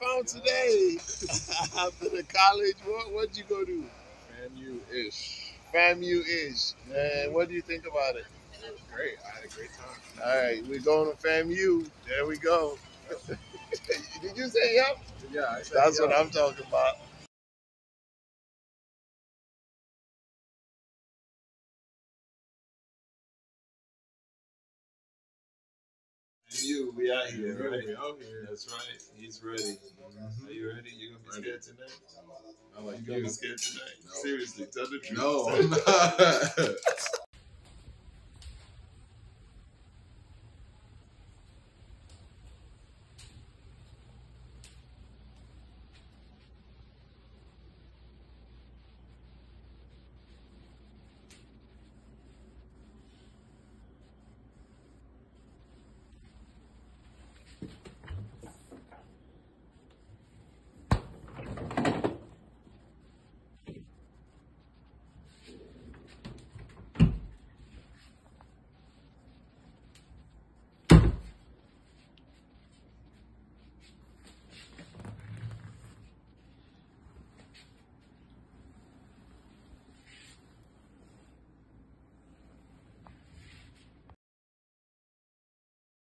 found today after the college. What what'd you go do? FAMU ish. FAMU ish. And what do you think about it? It was great. I had a great time. All right, we're going to FAMU. There we go. Did you say yep? Yeah, I said That's what. I'm talking about. You, we out here, oh, Yeah, right? we out here. That's right. He's ready. Mm-hmm. Are you ready? You gonna be Ready. scared tonight? I like You gonna be scared tonight? No. Seriously, tell the truth. No, I'm not.